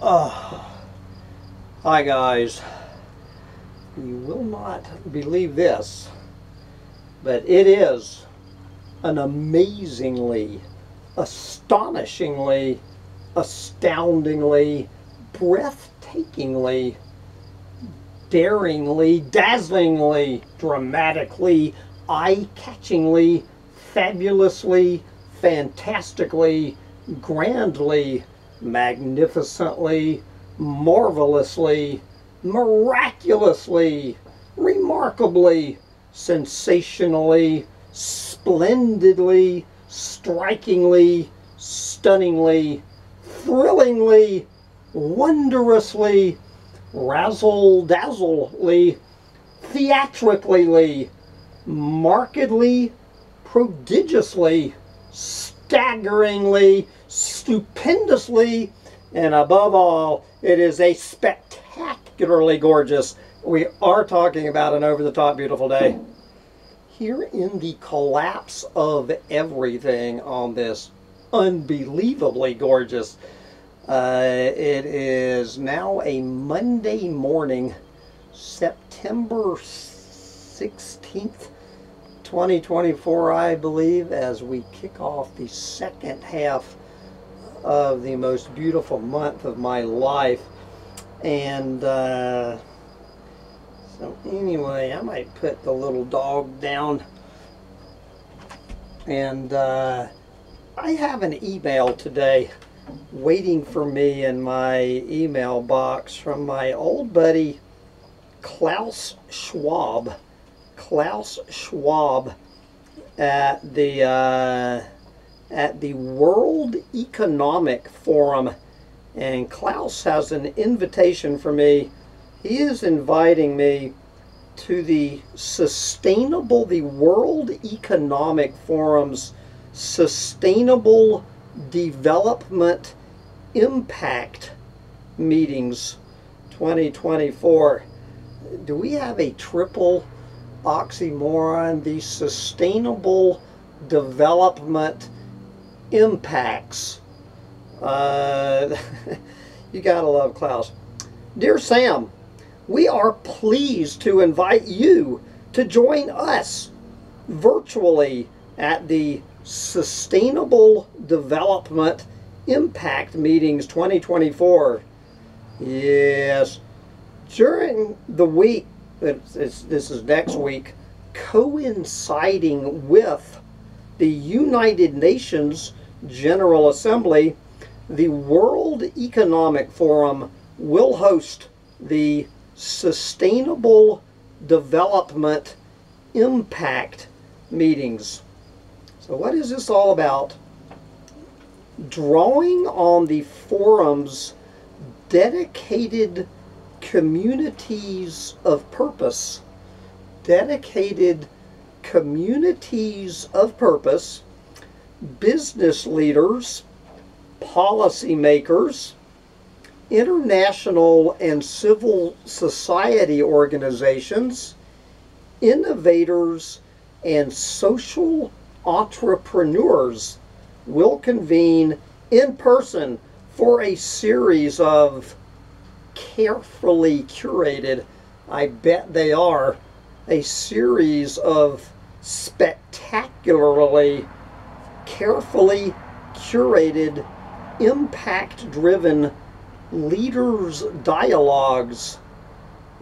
Oh. Hi, guys. You will not believe this, but it is an amazingly, astonishingly, astoundingly, breathtakingly, daringly, dazzlingly, dramatically, eye catchingly, fabulously, fantastically, grandly, magnificently, marvelously, miraculously, remarkably, sensationally, splendidly, strikingly, stunningly, thrillingly, wondrously, razzle dazzlely, theatrically, markedly, prodigiously, staggeringly, stupendously, and above all, it is a spectacularly gorgeous. We are talking about an over the top beautiful day. Here in the collapse of everything on this unbelievably gorgeous, uh, it is now a Monday morning, September 16th, 2024, I believe, as we kick off the second half of the most beautiful month of my life. And uh, so, anyway, I might put the little dog down. And uh, I have an email today waiting for me in my email box from my old buddy Klaus Schwab. Klaus Schwab at the uh, at the World Economic Forum, and Klaus has an invitation for me. He is inviting me to the Sustainable, the World Economic Forum's Sustainable Development Impact Meetings 2024. Do we have a triple oxymoron? The Sustainable Development impacts. Uh, you gotta love Klaus. Dear Sam, we are pleased to invite you to join us virtually at the Sustainable Development Impact Meetings 2024. Yes, during the week, it's, it's, this is next week, coinciding with the United Nations General Assembly, the World Economic Forum will host the Sustainable Development Impact meetings. So, what is this all about? Drawing on the forum's dedicated communities of purpose, dedicated communities of purpose business leaders, policymakers, international and civil society organizations, innovators, and social entrepreneurs will convene in person for a series of carefully curated, I bet they are, a series of spectacularly carefully curated, impact driven leaders' dialogues.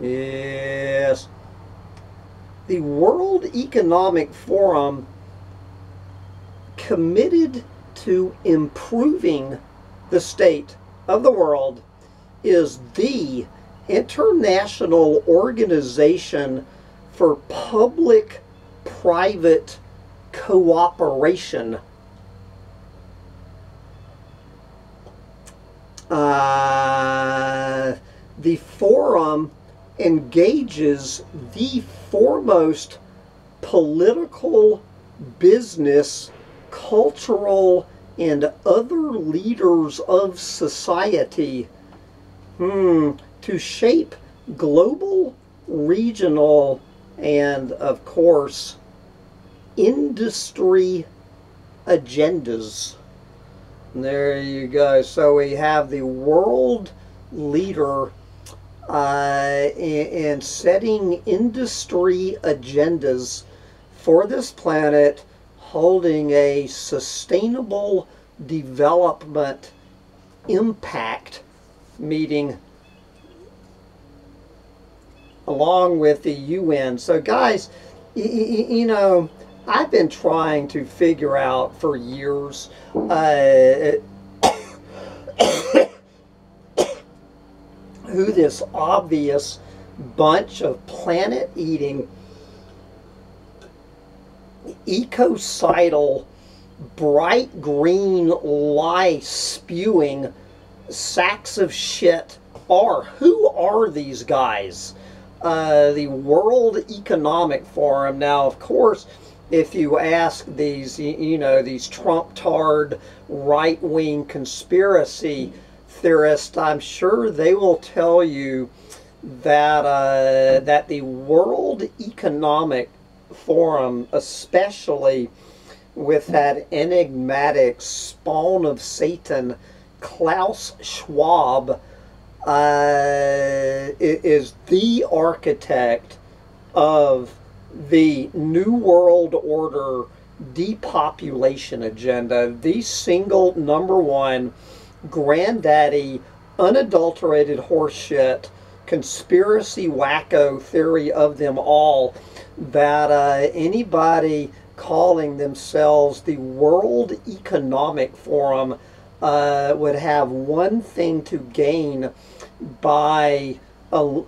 Yes. The World Economic Forum committed to improving the state of the world is the international organization for public private cooperation. Uh, the forum engages the foremost political, business, cultural, and other leaders of society hmm, to shape global, regional, and of course, industry agendas. There you go. So we have the world leader uh, in, in setting industry agendas for this planet, holding a sustainable development impact meeting along with the UN. So, guys, you know, I've been trying to figure out for years uh, who this obvious bunch of planet eating, ecocidal, bright green lie spewing sacks of shit are. Who are these guys? Uh, the World Economic Forum. Now, of course, if you ask these, you know, these Trump-tard right-wing conspiracy theorists, I'm sure they will tell you that uh, that the World Economic Forum, especially with that enigmatic spawn of Satan, Klaus Schwab, uh, is the architect of the New World Order depopulation agenda, the single number one granddaddy, unadulterated horseshit, conspiracy wacko theory of them all that uh, anybody calling themselves the World Economic Forum uh, would have one thing to gain by a,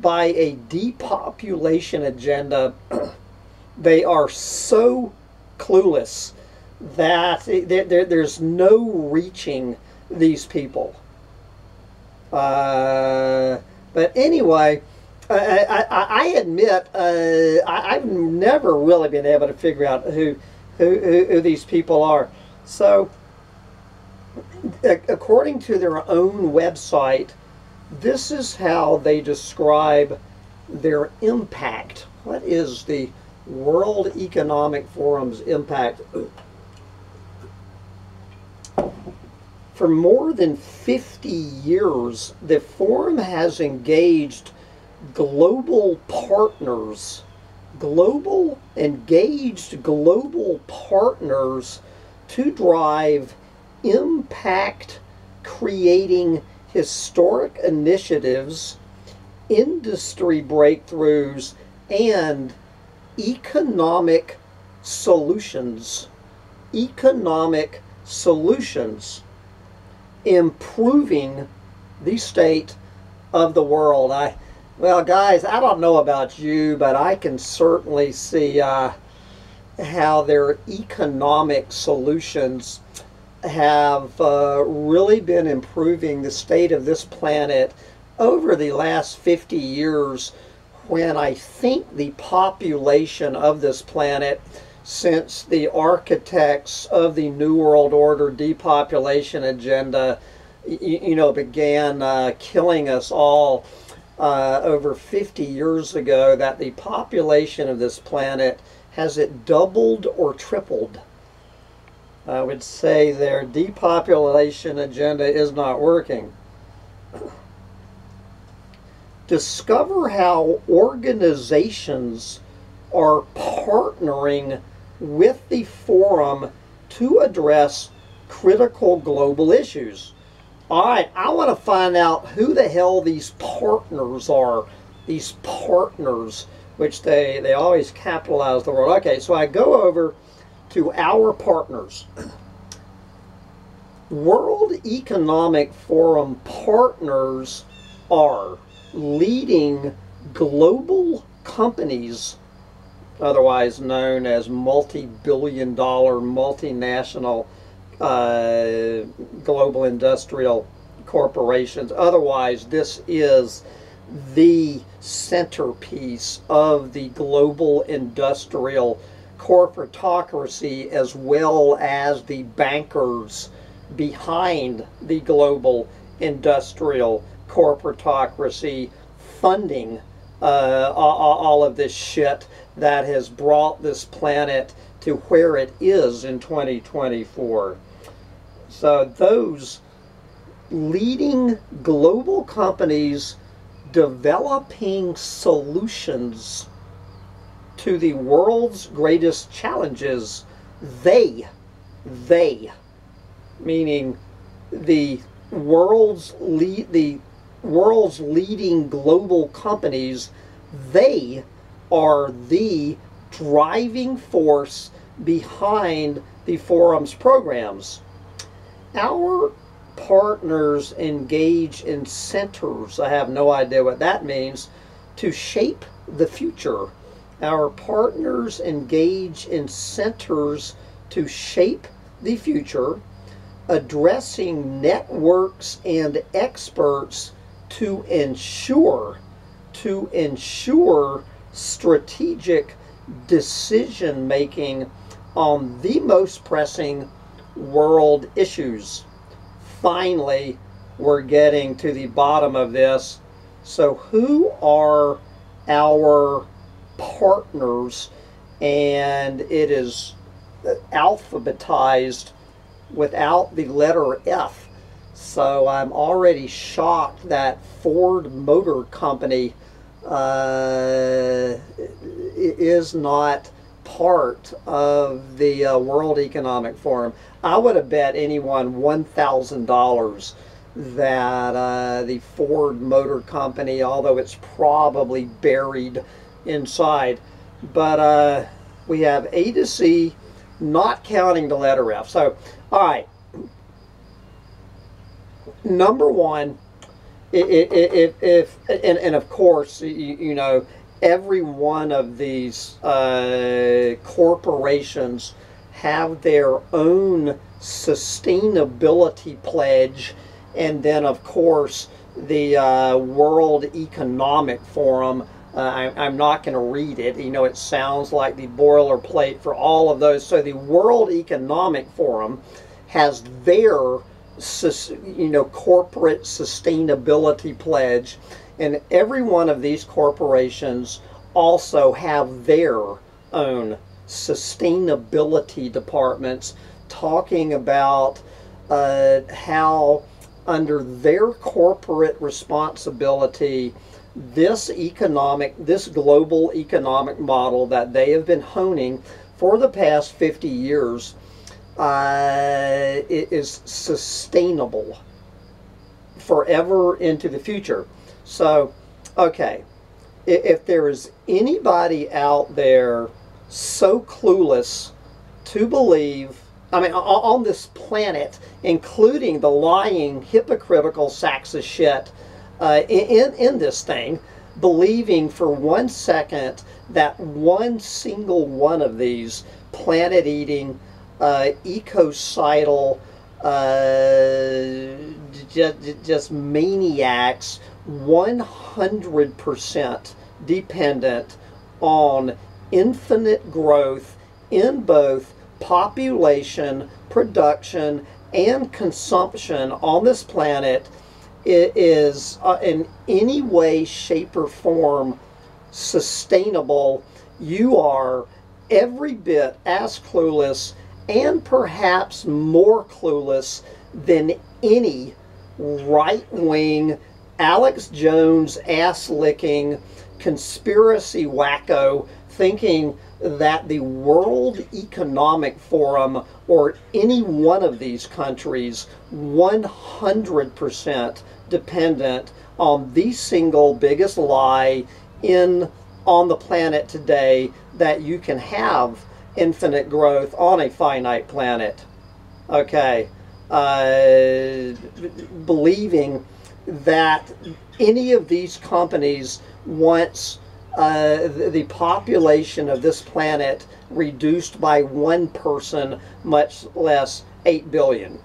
by a depopulation agenda. they are so clueless that there, there, there's no reaching these people. Uh, but anyway, I, I, I admit uh, I, have never really been able to figure out who, who, who these people are. So according to their own website, this is how they describe their impact. What is the World Economic Forum's impact? For more than 50 years, the forum has engaged global partners, global engaged global partners to drive impact creating historic initiatives, industry breakthroughs, and economic solutions. Economic solutions improving the state of the world. I, well, guys, I don't know about you, but I can certainly see uh, how their economic solutions have uh, really been improving the state of this planet over the last 50 years when I think the population of this planet since the architects of the New World Order depopulation agenda you, know began uh, killing us all uh, over 50 years ago that the population of this planet has it doubled or tripled I would say their depopulation agenda is not working. Discover how organizations are partnering with the forum to address critical global issues. All right, I want to find out who the hell these partners are. These partners, which they, they always capitalize the word. Okay, so I go over to our partners. World Economic Forum partners are leading global companies, otherwise known as multi-billion dollar multinational uh, global industrial corporations. Otherwise, this is the centerpiece of the global industrial corporatocracy as well as the bankers behind the global industrial corporatocracy funding uh, all, all of this shit that has brought this planet to where it is in 2024. So those leading global companies developing solutions to the world's greatest challenges, they, they, meaning the world's lead, the world's leading global companies, they are the driving force behind the forum's programs. Our partners engage in centers, I have no idea what that means, to shape the future. Our partners engage in centers to shape the future, addressing networks and experts to ensure to ensure strategic decision making on the most pressing world issues. Finally, we're getting to the bottom of this. So, who are our partners? And it is alphabetized without the letter F. So, I'm already shocked that Ford Motor Company uh, is not part of the uh, World Economic Forum. I would have bet anyone $1,000 that uh, the Ford Motor Company, although it's probably buried inside, but uh, we have A to C, not counting the letter F. So, all right. Number one, if, if, if and, and of course, you, you know, every one of these uh, corporations have their own sustainability pledge and then of course the uh, world economic forum uh, I, am not going to read it. You know it sounds like the boilerplate for all of those. So the world economic forum has their you know corporate sustainability pledge and every one of these corporations also have their own sustainability departments talking about uh, how under their corporate responsibility this economic this global economic model that they have been honing for the past 50 years uh, is sustainable forever into the future. So, okay, if there is anybody out there so clueless to believe, I mean, on this planet, including the lying, hypocritical sacks of shit uh, in, in this thing, believing for one second that one single one of these planet eating, uh, ecocidal, uh, just, just maniacs 100% dependent on infinite growth in both population, production, and consumption on this planet is uh, in any way, shape, or form sustainable, you are every bit as clueless and perhaps more clueless than any right wing Alex Jones ass licking conspiracy wacko thinking that the World Economic Forum or any one of these countries 100% dependent on the single biggest lie in on the planet today that you can have infinite growth on a finite planet. Okay. Uh, believing that any of these companies wants uh, the, the population of this planet reduced by one person, much less 8 billion.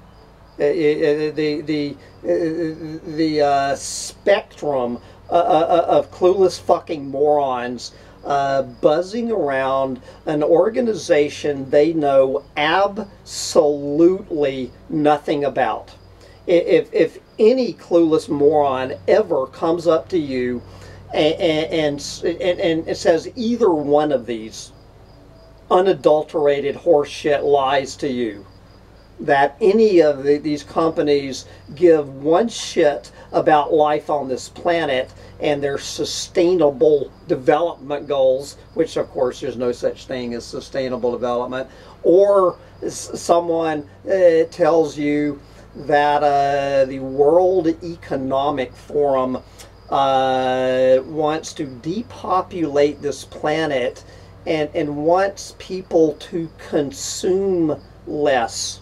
Uh, uh, uh the the uh, the uh, spectrum of clueless fucking morons buzzing around an organization they know absolutely nothing about. If if any clueless moron ever comes up to you and, and, and it says either one of these unadulterated horseshit lies to you that any of the, these companies give one shit about life on this planet and their sustainable development goals, which of course there's no such thing as sustainable development, or someone uh, tells you that uh, the World Economic Forum uh, wants to depopulate this planet and, and wants people to consume less.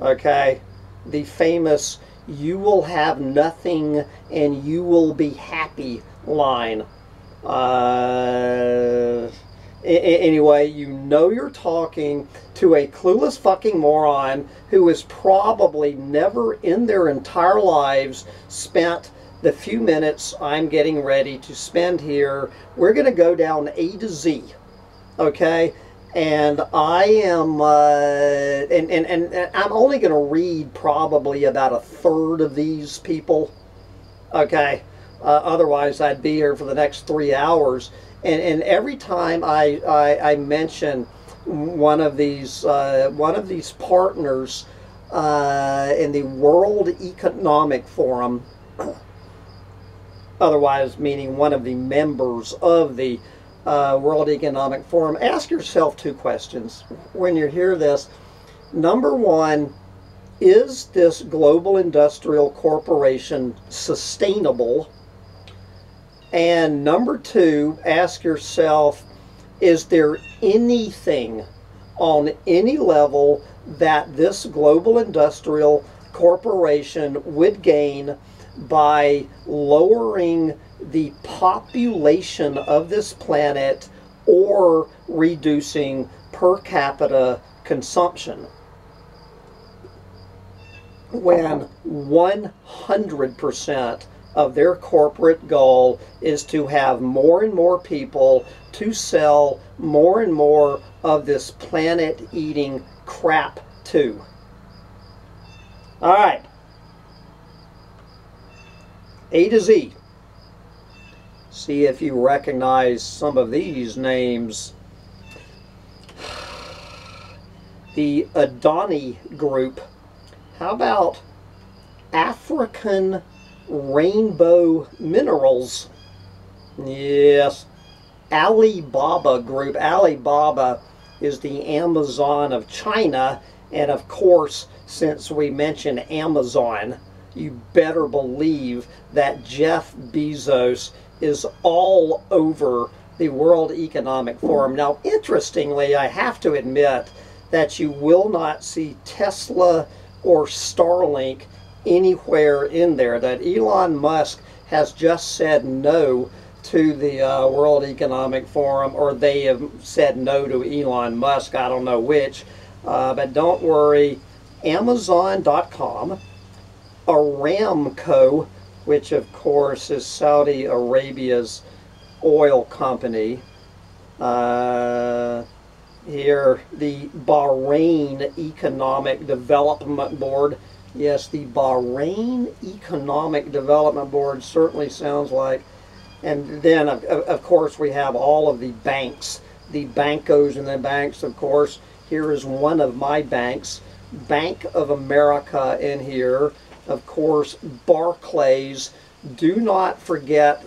Okay? The famous, you will have nothing and you will be happy line. Uh, anyway, you know you're talking to a clueless fucking moron who has probably never in their entire lives spent the few minutes I'm getting ready to spend here. We're going to go down A to Z, okay? And I am, uh, and, and, and I'm only going to read probably about a third of these people, okay? Uh, otherwise, I'd be here for the next three hours. And, and every time I, I, I mention one of these, uh, one of these partners uh, in the World Economic Forum, otherwise meaning one of the members of the uh, World Economic Forum, ask yourself two questions when you hear this. Number one, is this global industrial corporation sustainable? And number two, ask yourself, is there anything on any level that this global industrial corporation would gain by lowering the population of this planet or reducing per capita consumption when 100% of their corporate goal is to have more and more people to sell more and more of this planet eating crap to. All right. A to Z. See if you recognize some of these names. The Adani Group. How about African Rainbow Minerals? Yes. Alibaba Group. Alibaba is the Amazon of China. And of course, since we mentioned Amazon, you better believe that Jeff Bezos is all over the World Economic Forum. Now, interestingly, I have to admit that you will not see Tesla or Starlink anywhere in there, that Elon Musk has just said no to the uh, World Economic Forum, or they have said no to Elon Musk, I don't know which. Uh, but don't worry, Amazon.com Aramco, which of course is Saudi Arabia's oil company. Uh, here, the Bahrain Economic Development Board. Yes, the Bahrain Economic Development Board certainly sounds like. And then, of, of course, we have all of the banks, the bankos and the banks, of course. Here is one of my banks, Bank of America in here of course, Barclays. Do not forget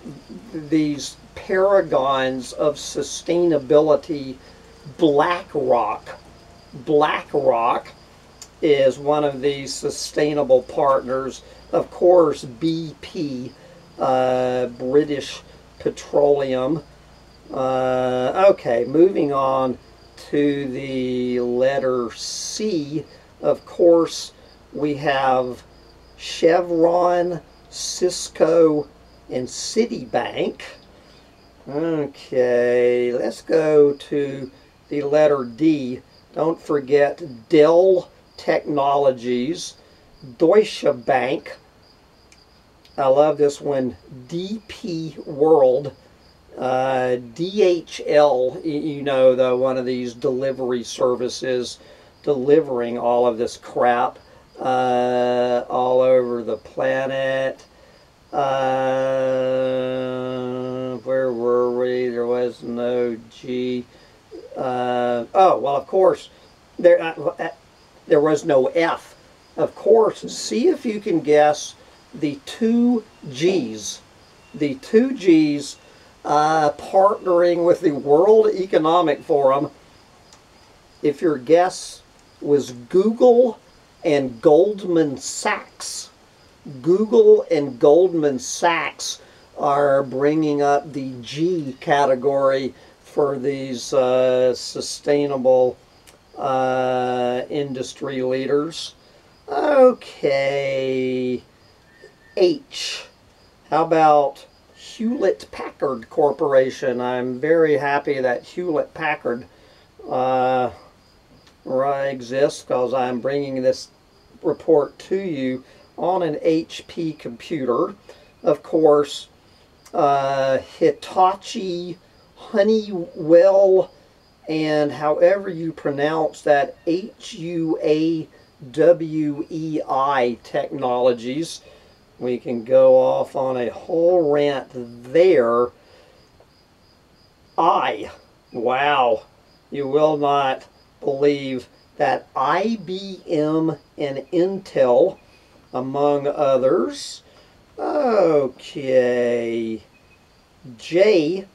these paragons of sustainability. BlackRock. BlackRock is one of these sustainable partners. Of course, BP, uh, British Petroleum. Uh, okay, moving on to the letter C. Of course, we have Chevron, Cisco, and Citibank. Okay, let's go to the letter D. Don't forget Dell Technologies, Deutsche Bank. I love this one, DP World, uh, DHL, you know, the one of these delivery services delivering all of this crap uh, all over the planet. Uh, where were we? There was no G. Uh, oh, well, of course, there, uh, uh, there was no F. Of course, see if you can guess the two G's. The two G's uh, partnering with the World Economic Forum. If your guess was Google and Goldman Sachs, Google and Goldman Sachs are bringing up the G category for these uh, sustainable uh, industry leaders. Okay, H. How about Hewlett Packard Corporation? I'm very happy that Hewlett Packard uh, exists because I'm bringing this report to you on an HP computer. Of course, uh, Hitachi, Honeywell, and however you pronounce that, H-U-A-W-E-I technologies. We can go off on a whole rant there. I, wow, you will not believe that IBM and Intel, among others, okay, J,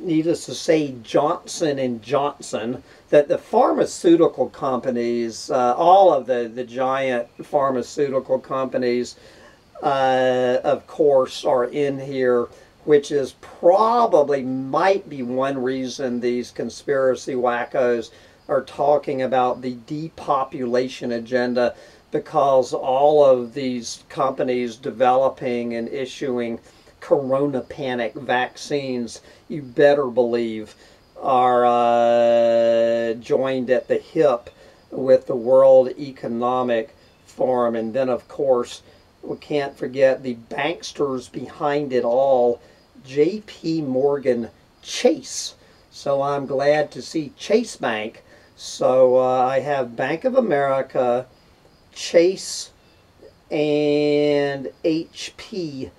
needless to say, Johnson and Johnson, that the pharmaceutical companies, uh, all of the, the giant pharmaceutical companies, uh, of course, are in here, which is probably might be one reason these conspiracy wackos are talking about the depopulation agenda because all of these companies developing and issuing corona panic vaccines, you better believe, are uh, joined at the hip with the World Economic Forum. And then, of course, we can't forget the banksters behind it all, J.P. Morgan Chase. So I'm glad to see Chase Bank. So uh, I have Bank of America, Chase, and HP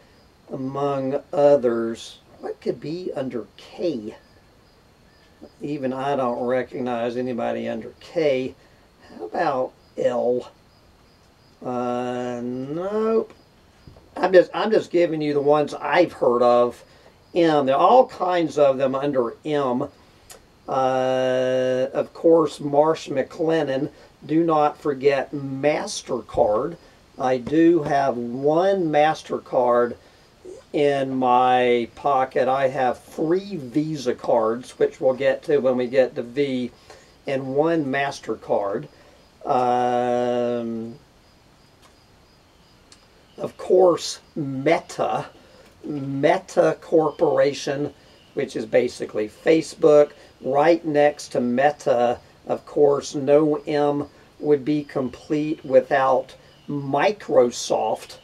among others. What could be under K? Even I don't recognize anybody under K. How about L? Uh, nope. I'm just I'm just giving you the ones I've heard of. M. There are all kinds of them under M. Uh, of course, Marsh McLennan. Do not forget MasterCard. I do have one MasterCard in my pocket. I have three Visa cards, which we'll get to when we get to V, and one MasterCard. Um, of course, Meta, Meta Corporation, which is basically Facebook. Right next to Meta, of course, no M would be complete without Microsoft.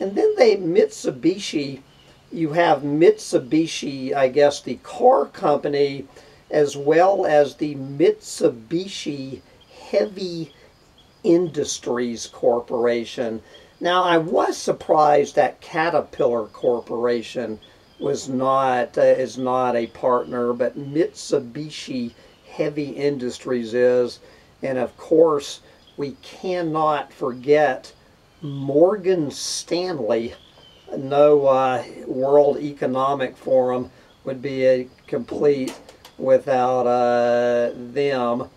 And then they, Mitsubishi, you have Mitsubishi, I guess, the car company, as well as the Mitsubishi Heavy Industries Corporation. Now, I was surprised that Caterpillar Corporation was not uh, is not a partner, but Mitsubishi Heavy Industries is, and of course, we cannot forget Morgan Stanley. No uh, World Economic Forum would be a complete without uh, them.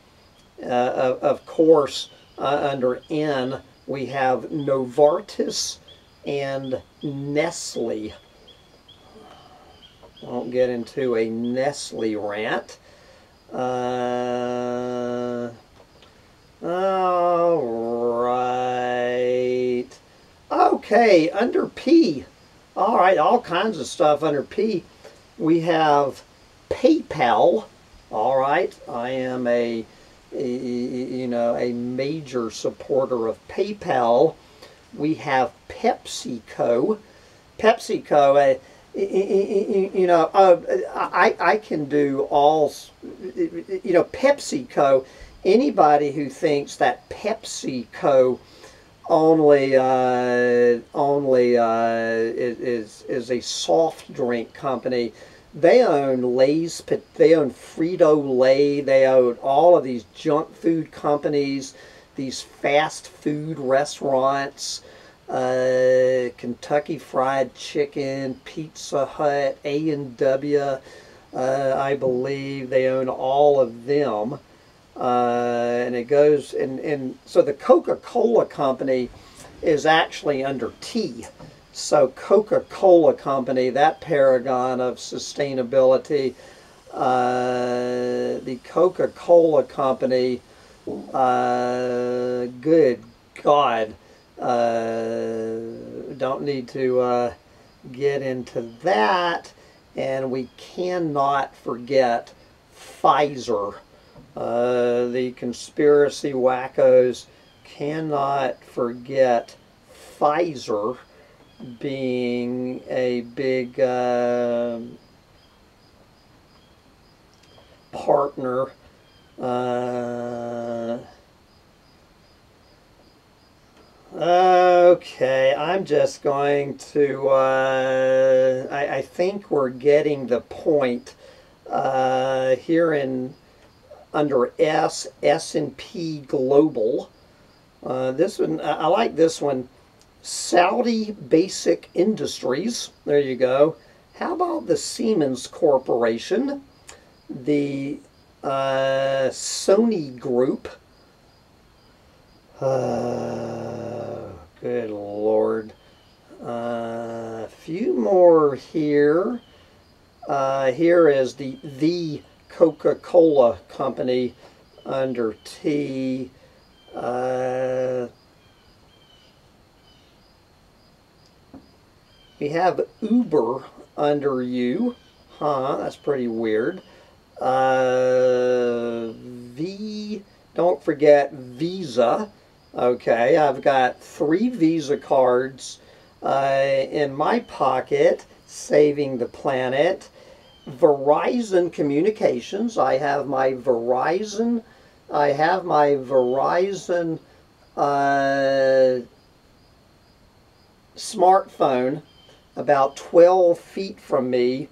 Uh, of, course, uh, under N we have Novartis and Nestle. Won't get into a Nestle rant. Uh, all right. Okay, under P. All right, all kinds of stuff under P. We have PayPal. All right, I am a you know, a major supporter of PayPal. We have PepsiCo. PepsiCo, uh, you know, uh, I, I can do all, you know, PepsiCo, anybody who thinks that PepsiCo only uh, only uh, is is a soft drink company. They own Lay's, they own Frito Lay, they own all of these junk food companies, these fast food restaurants, uh, Kentucky Fried Chicken, Pizza Hut, A and W. Uh, I believe they own all of them. Uh, and it goes, and, and so the Coca-Cola company is actually under T. So Coca-Cola company, that paragon of sustainability, uh, the Coca-Cola company, uh, good God, uh, don't need to uh, get into that. And we cannot forget Pfizer. Uh, the conspiracy wackos cannot forget Pfizer being a big uh, partner. Uh, okay, I'm just going to, uh, I, I, think we're getting the point uh, here in under S, S&P Global. Uh, this one, I like this one. Saudi Basic Industries. There you go. How about the Siemens Corporation? The uh, Sony Group. Uh, good Lord. A uh, few more here. Uh, here is the the Coca-Cola Company under T. we have Uber under U. Huh, that's pretty weird. Uh, v, don't forget Visa. Okay, I've got three Visa cards uh, in my pocket, saving the planet. Verizon Communications. I have my Verizon. I have my Verizon uh, smartphone about 12 feet from me.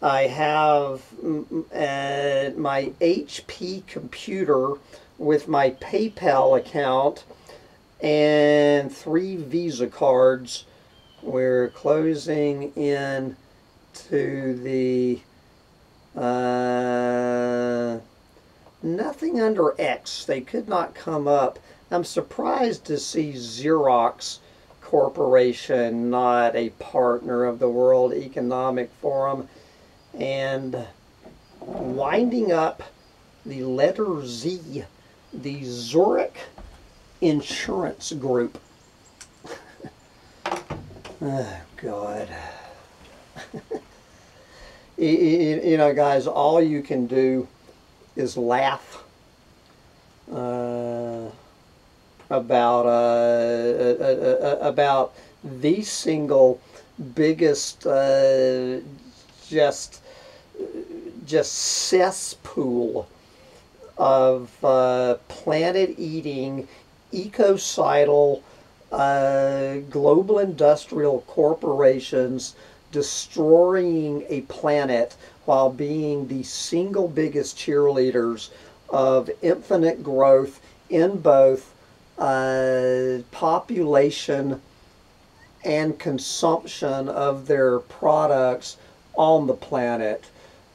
I have uh, my HP computer with my PayPal account and three Visa cards. We're closing in to the uh, nothing under X. They could not come up. I'm surprised to see Xerox Corporation not a partner of the World Economic Forum. And winding up the letter Z, the Zurich Insurance Group. oh, God. you know, guys, all you can do is laugh uh, about uh, uh, uh, about the single biggest uh, just just cesspool of uh, planet-eating, ecocidal, global industrial corporations destroying a planet while being the single biggest cheerleaders of infinite growth in both uh, population and consumption of their products on the planet,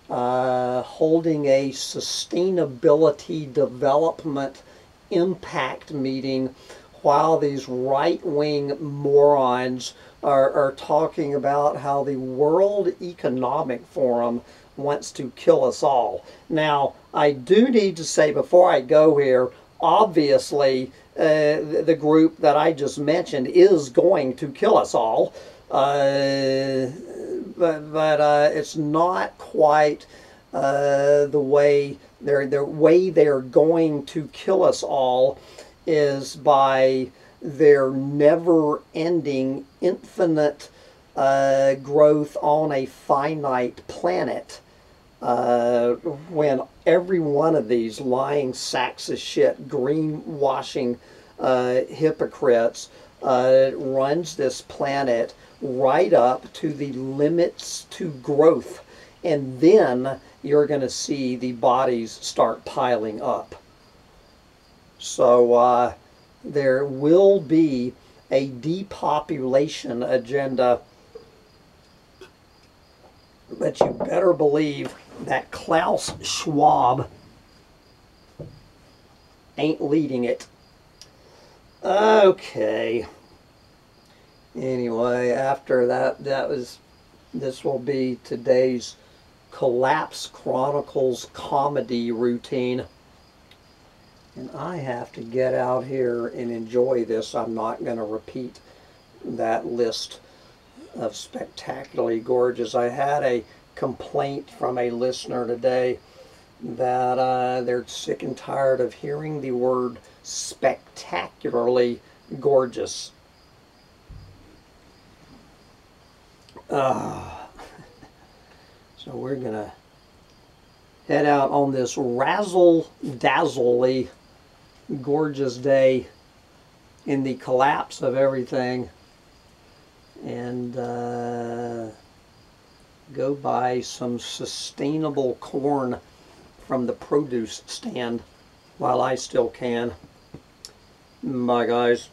uh, holding a sustainability development impact meeting while these right-wing morons are, are talking about how the World Economic Forum wants to kill us all. Now, I do need to say before I go here, obviously, uh, the, group that I just mentioned is going to kill us all. Uh, but but uh, it's not quite uh, the way they're the way they're going to kill us all is by their never-ending, infinite uh, growth on a finite planet. Uh, when every one of these lying sacks of shit, greenwashing uh, hypocrites uh, runs this planet right up to the limits to growth. And then you're going to see the bodies start piling up. So uh, there will be a depopulation agenda. But you better believe that Klaus Schwab ain't leading it. Okay. Anyway, after that, that was, this will be today's Collapse Chronicles comedy routine. And I have to get out here and enjoy this. I'm not going to repeat that list of spectacularly gorgeous. I had a complaint from a listener today that uh, they're sick and tired of hearing the word spectacularly gorgeous. Uh, so we're going to head out on this razzle dazzly gorgeous day in the collapse of everything and uh, go buy some sustainable corn from the produce stand while I still can. Bye guys.